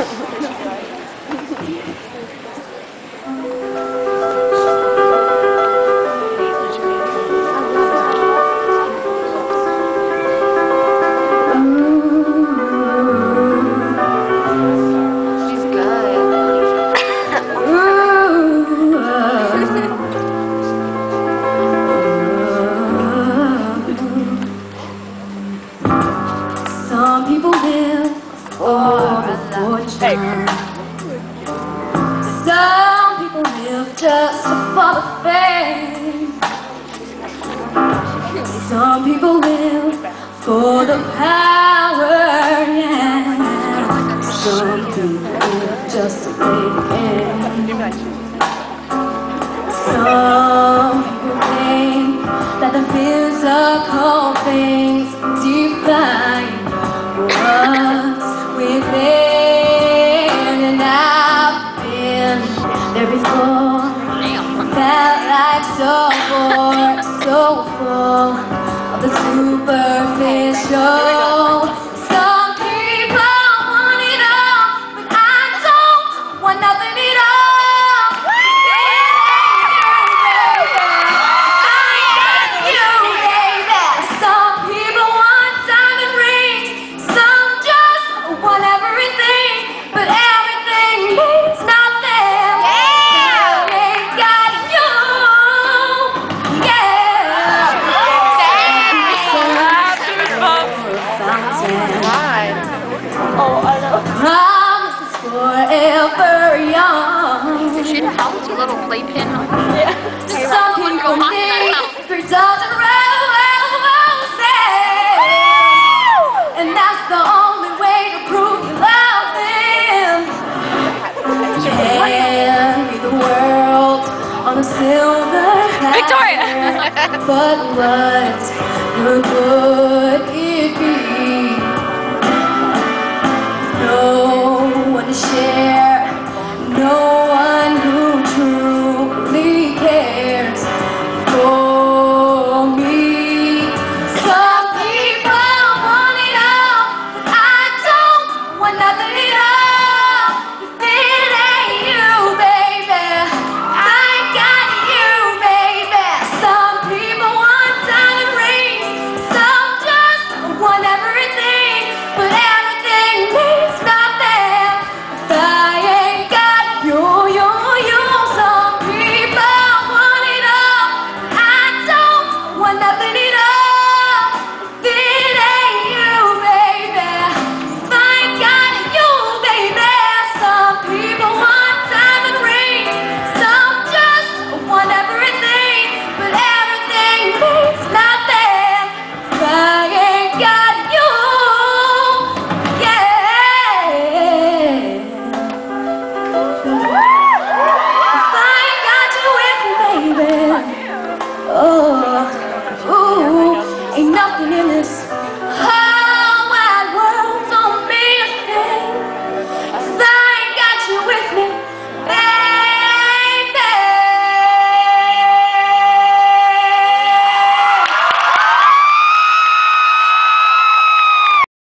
Thank you. Fortune. Some people live just for the fame. Some people live for the power. Yeah. Some people live just to play the game. Some people think that the physical things so bored, so full of the superficial. I know. Promise is forever young. She had a house, a little playpen. Some people need three dozen roses, and that's the only way to prove you love them. Can be the world on a silver Victoria! but what good would it be?